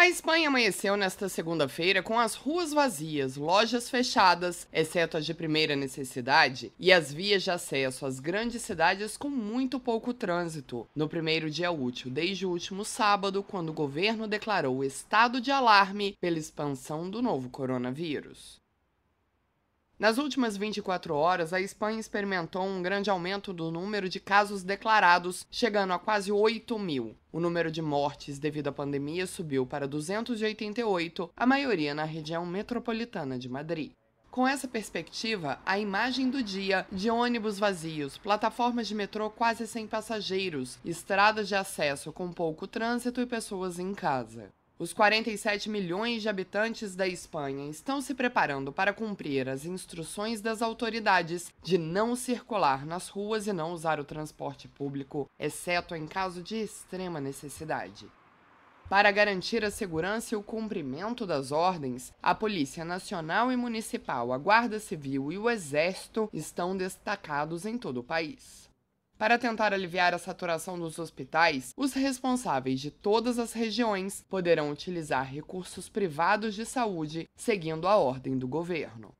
A Espanha amanheceu nesta segunda-feira com as ruas vazias, lojas fechadas, exceto as de primeira necessidade, e as vias de acesso às grandes cidades com muito pouco trânsito, no primeiro dia útil desde o último sábado, quando o governo declarou estado de alarme pela expansão do novo coronavírus. Nas últimas 24 horas, a Espanha experimentou um grande aumento do número de casos declarados, chegando a quase 8 mil. O número de mortes devido à pandemia subiu para 288, a maioria na região metropolitana de Madrid. Com essa perspectiva, a imagem do dia de ônibus vazios, plataformas de metrô quase sem passageiros, estradas de acesso com pouco trânsito e pessoas em casa. Os 47 milhões de habitantes da Espanha estão se preparando para cumprir as instruções das autoridades de não circular nas ruas e não usar o transporte público, exceto em caso de extrema necessidade. Para garantir a segurança e o cumprimento das ordens, a Polícia Nacional e Municipal, a Guarda Civil e o Exército estão destacados em todo o país. Para tentar aliviar a saturação dos hospitais, os responsáveis de todas as regiões poderão utilizar recursos privados de saúde, seguindo a ordem do governo.